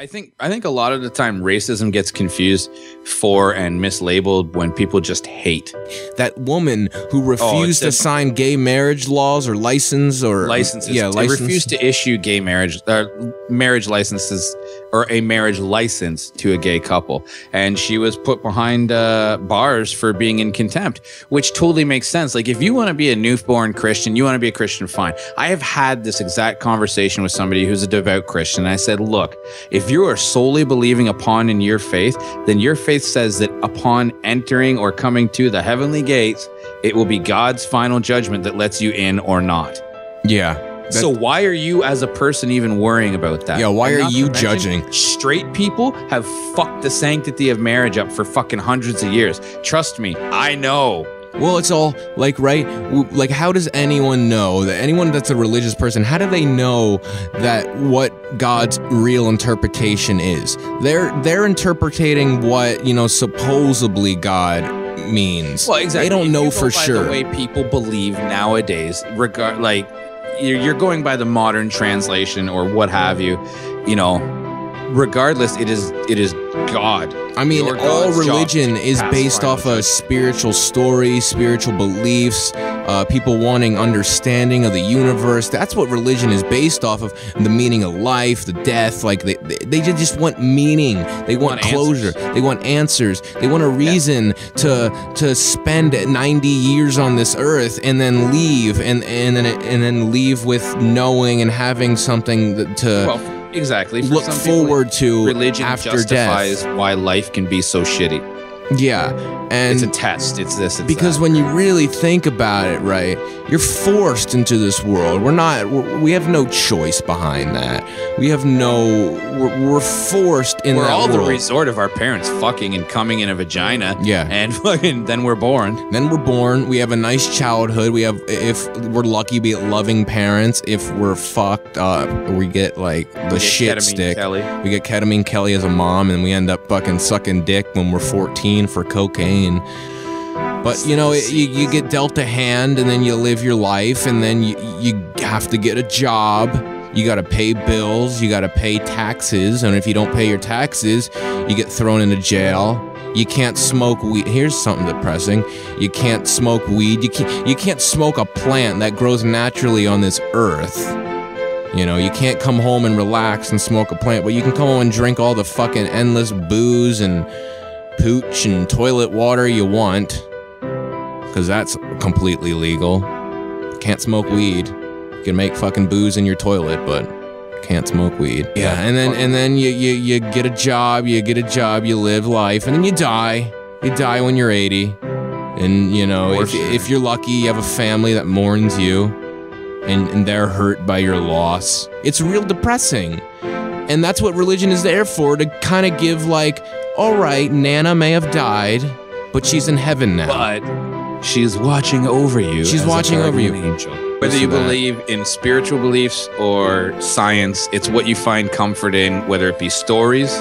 I think I think a lot of the time racism gets confused for and mislabeled when people just hate. That woman who refused Oh, to sign gay marriage laws or license or licenses. Yeah, license. refuse to issue gay marriage uh, marriage licenses or a marriage license to a gay couple, and she was put behind uh, bars for being in contempt, which totally makes sense. Like if you want to be a newborn Christian, you want to be a Christian, fine. I have had this exact conversation with somebody who's a devout Christian. I said, look, if you are solely believing upon in your faith, then your faith says that upon entering or coming to the heavenly gates, it will be God's final judgment that lets you in or not. Yeah. So why are you as a person even worrying about that? Yeah, why And are you mention, judging? Straight people have fucked the sanctity of marriage up for fucking hundreds of years. Trust me, I know. Well, it's all like right. Like, how does anyone know that anyone that's a religious person? How do they know that what God's real interpretation is? They're they're interpreting what you know supposedly God means. Well, exactly. They don't know for by sure. The way people believe nowadays, regard like you're, you're going by the modern translation or what have you, you know. Regardless, it is it is God. I mean, all religion is based off of judgment. spiritual stories, spiritual beliefs, uh, people wanting understanding of the universe. That's what religion is based off of. The meaning of life, the death. Like they, they, they just want meaning. They want, want closure. answers. They want answers. They want a reason to to spend 90 years on this earth and then leave and and then and then leave with knowing and having something to Well, exactly. For look some people, forward to religion after justifies death. why life can be so shitty. Yeah, and It's a test. It's this. It's because that. when you really think about it right you're forced into this world we're not we're, we have no choice behind that we have no we're, we're forced in we're all the resort of our parents fucking and coming in a vagina. Yeah. and fucking then we're born. then we're born we have a nice childhood we have if we're lucky we get loving parents if we're fucked up we get like the We get shit ketamine stick Kelly. we get ketamine kelly as a mom and we end up fucking sucking dick when we're 14 for cocaine but you know, it, you, you get dealt a hand, and then you live your life, and then you you have to get a job. You got to pay bills. You got to pay taxes, and if you don't pay your taxes, you get thrown into jail. You can't smoke weed. Here's something depressing. You can't smoke weed. You can't you can't smoke a plant that grows naturally on this earth. You know, you can't come home and relax and smoke a plant, but you can come home and drink all the fucking endless booze and pooch and toilet water you want because that's completely legal. Can't smoke weed. You can make fucking booze in your toilet, but can't smoke weed. Yeah. and then and then you, you you get a job, you get a job, you live life, and then you die. You die when you're 80. And you know, if, if you're lucky, you have a family that mourns you and, and they're hurt by your loss. It's real depressing. And that's what religion is there for to kind of give, like, all right, Nana may have died, but she's in heaven now. But she's watching over you. She's as a watching over you. Angel. Whether Listen you believe in spiritual beliefs or science, it's what you find comfort in, whether it be stories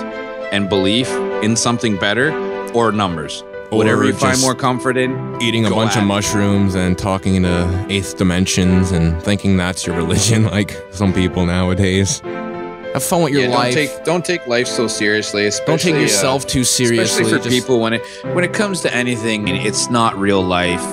and belief in something better or numbers. Or Whatever you find more comfort in, Eating a bunch at of mushrooms and talking into eighth dimensions and thinking that's your religion, like some people nowadays. Have fun with your yeah, life. don't take don't take life so seriously. Don't take uh, yourself too seriously. Especially for Just- people when it when it comes to anything, it's not real life.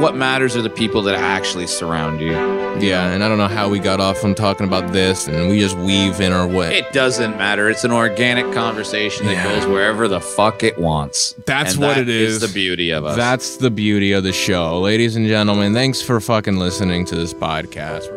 What matters are the people that actually surround you. Yeah, and I don't know how we got off on talking about this, and we just weave in our way. It doesn't matter. It's an organic conversation that Yeah. goes wherever the fuck it wants. That's And what that it is. the beauty of us. That's the beauty of the show. Ladies and gentlemen, thanks for fucking listening to this podcast.